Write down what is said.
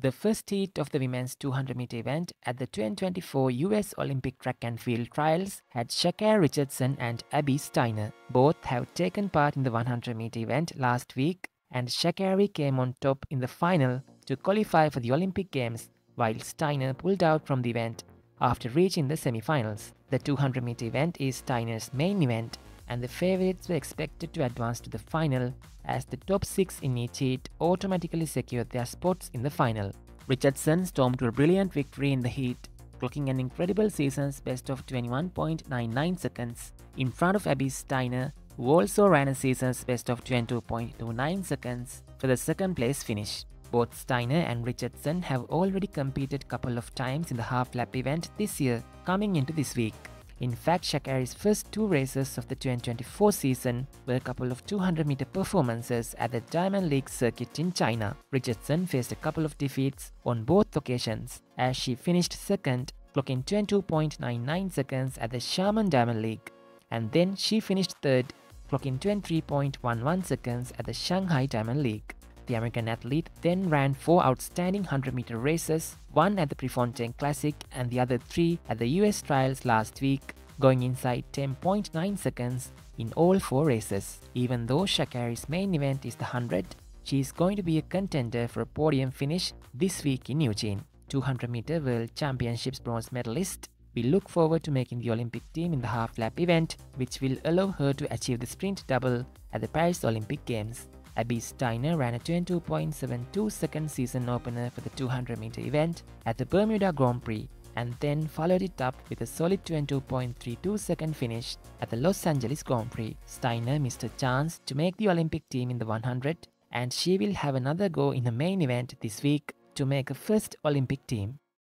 The first heat of the women's 200 meter event at the 2024 US Olympic Track and Field Trials had Sha'Carri Richardson and Abby Steiner. Both have taken part in the 100 meter event last week, and Sha'Carri came on top in the final to qualify for the Olympic Games, while Steiner pulled out from the event after reaching the semi-finals. The 200 meter event is Steiner's main event and the favorites were expected to advance to the final as the top 6 in each heat automatically secured their spots in the final. Richardson stormed to a brilliant victory in the heat, clocking an incredible season's best of 21.99 seconds in front of Abby Steiner, who also ran a season's best of 22.29 seconds for the second place finish. Both Steiner and Richardson have already competed couple of times in the half lap event this year, coming into this week. In fact, Sha'Carri's first two races of the 2024 season were a couple of 200 meter performances at the Diamond League circuit in China. Richardson faced a couple of defeats on both occasions, as she finished second, clocking 22.99 seconds at the Xiamen Diamond League, and then she finished third, clocking 23.11 seconds at the Shanghai Diamond League. The American athlete then ran four outstanding 100 meter races, one at the Prefontaine Classic and the other three at the US trials last week, going inside 10.9 seconds in all four races. Even though Sha'Carri's main event is the 100, she is going to be a contender for a podium finish this week in Eugene. 200 meter World Championships bronze medalist we look forward to making the Olympic team in the half lap event, which will allow her to achieve the sprint double at the Paris Olympic Games. Abby Steiner ran a 22.72 second season opener for the 200 meter event at the Bermuda Grand Prix and then followed it up with a solid 22.32 second finish at the Los Angeles Grand Prix. Steiner missed a chance to make the Olympic team in the 100 and she will have another go in the main event this week to make a first Olympic team.